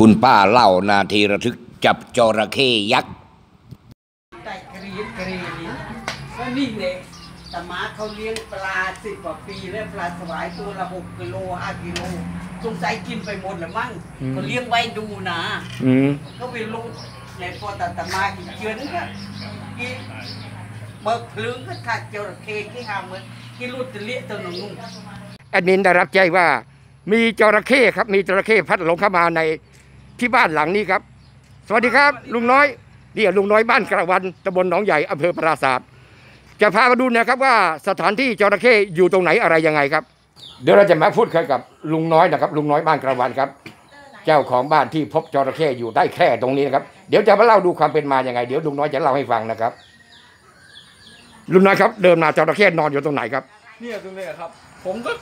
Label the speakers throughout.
Speaker 1: คุณป้าเล่านาทีระทึกจับจระเข้ยักษ์
Speaker 2: ไก่กรีดกรีดก็นี่เลยแต่มาเขาเลี้ยงปลาสิบกว่าปีแล้วปลาสวายตัวละหกกิโลห้ากิโลสงสัยกินไปหมดแล้วมั้งเขาเลี้ยงไว้ดูนะ
Speaker 1: อืม
Speaker 2: ก็ไปรู้ในพอแต่ตมาอีกเดือนนึงก็กินเบิกพลึงก็ขาดจระเข้ที่หาเหมือนกินรูดตะเลี้ยตัวหนุ่ม
Speaker 3: แอดมินได้รับแจ้งว่า มีจระเข้ครับมีจระเข้พัดหลงเข้ามาใน ที่บ้านหลังนี้ครับ สวัสดีครับ ลุงน้อยนี่ลุงน้อยบ้านกระวันตำบลหนองใหญ่อำเภอปราศาสตร์จะพามาดูนะครับว่าสถานที่จระเข้อยู่ตรงไหนอะไรยังไงครับ เดี๋ยวเราจะมาพูดคุยกับลุงน้อยนะครับ ลุงน้อยบ้านกระวันครับ เจ้าของบ้านที่พบจระเข้อยู่ได้แค่ตรงนี้นะครับเดี๋ยวจะมาเล่าดูความเป็นมาอย่างไง เดี๋ยวลุงน้อยจะเล่าให้ฟังนะครับ ลุงน้อยครับ เดินมาจระเข้นอนอยู่ตรงไหนครับ
Speaker 4: เนี่ยตรงเนี้ยครับ ผมก็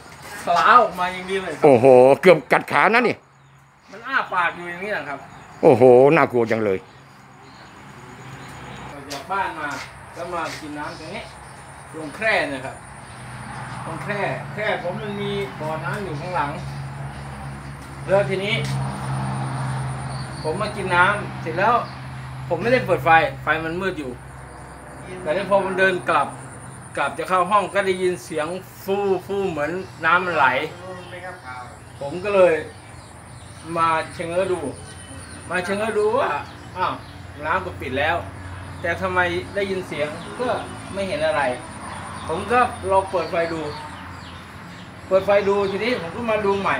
Speaker 4: ขลาออกมาอย่างนี้เลยครับ
Speaker 3: โอ้โห เกือบกัดขานะนี่
Speaker 4: มันอ้าปากอยู่อย่างนี้นะครับ
Speaker 3: โอ้โห น่ากลัวจังเลย
Speaker 4: ออกจากบ้านมาก็มากินน้ำตรงนี้ลงแคร่เนะครับลงแคร่แคร่ผมมันมีบ่อน้ำอยู่ข้างหลัง แล้วทีนี้ ผมมากินน้ำเสร็จแล้ว ผมไม่ได้เปิดไฟ ไฟมันมืดอยู่ แต่นี่พอมันเดินกลับ กลับจะเข้าห้องก็ได้ยินเสียงฟู่ฟู่เหมือนน้ำมันไหล ผมก็เลย มาเชงเง้อดู มาเชงเง้อดูว่าอ้าวน้ำก็ปิดแล้ว แต่ทำไมได้ยินเสียงก็ไม่เห็นอะไร ผมก็ลองเปิดไฟดู เปิดไฟดูทีนี้ผมก็มาดูใหม่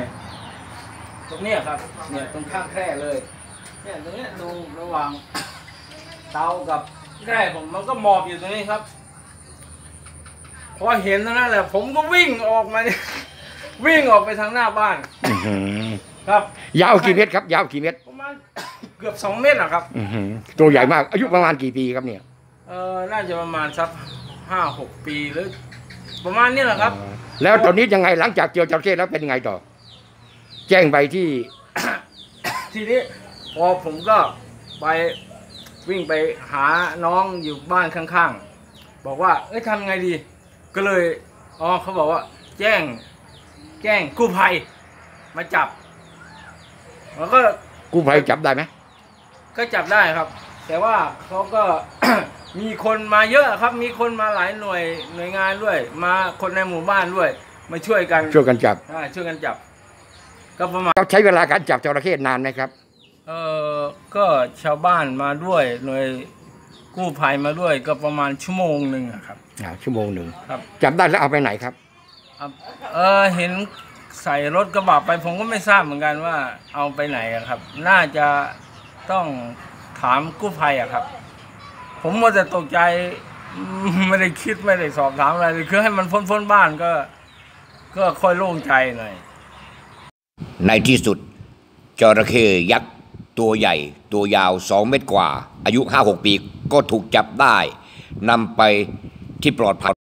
Speaker 4: ตรงเนี้ยครับเนี่ยตรงข้างแคร่เลยเนี่ยตรงเนี้ยดูระหว่างเตากับแคร่ผมมันก็หมอบอยู่ตรงนี้ครับพอเห็นเท่านั้นแหละผมก็วิ่งออกมาวิ่งออกไปทางหน้าบ้าน ครับ
Speaker 3: ยาวกี่เมตรครับ ยาวกี่เมตร
Speaker 4: ประมาณเกือบสองเมตรอะครับ
Speaker 3: อื้อหือตัวใหญ่มาก อายุประมาณกี่ปีครับเนี่ย
Speaker 4: เออน่าจะประมาณสักห้าหกปีหรือ ประมาณนี้แหละครับ
Speaker 3: แล้วตอนนี้ยังไงหลังจากเจอจระเข้แล้วเป็นยังไงต่อ แจ้งไปที่
Speaker 4: ทีนี้พอผมก็ไปวิ่งไปหาน้องอยู่บ้านข้างๆ บอกว่า เอ้ยทำไงดี ก็เลยอ๋อเขาบอกว่า แจ้ง แจ้งกู้ภัยมาจับ แล้วก็
Speaker 3: กู้ภัยจับได้ไหม
Speaker 4: ก็จับได้ครับ แต่ว่าเขาก็ มีคนมาเยอะครับ มีคนมาหลายหน่วยหน่วยงานด้วย มาคนในหมู่บ้านด้วย มาช่วยกัน
Speaker 3: ช่วยกันจับ
Speaker 4: อ่าช่วยกันจับ ก็ประมาณ
Speaker 3: เขาใช้เวลาการจับจระเข้นานไหมครับ
Speaker 4: เออก็ชาวบ้านมาด้วยหน่วยกู้ภัยมาด้วย ก็ประมาณชั่วโมงหนึ่งอะครับ
Speaker 3: อ่าชั่วโมงหนึ่ง
Speaker 4: ครับ
Speaker 3: จับได้แล้วเอาไปไหนครับ
Speaker 4: อะเออเห็น ใส่รถกระบะไปผมก็ไม่ทราบเหมือนกันว่าเอาไปไหนอะครับ น่าจะต้องถามกู้ภัยอะครับ ผมมัวแต่ตกใจไม่ได้คิดไม่ได้สอบถามอะไรเลยคือให้มันพ้นพ้นๆบ้านก็ ก็ค่อยโล่งใจหน่อย
Speaker 1: ในที่สุดจระเข้ยักษ์ตัวใหญ่ ตัวยาวสองเมตรกว่า อายุห้าหกปีก็ถูกจับได้นำไปที่ปลอดภัย